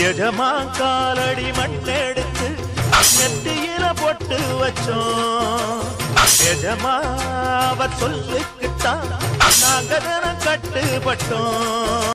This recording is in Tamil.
எஜமா காலடி மண்ணெடுத்து நெத்தியில போட்டு வச்சோம். எஜமா அவர் சொல்லுக்குத்தான் நாங்க தினம் கட்டுப்பட்டோம்.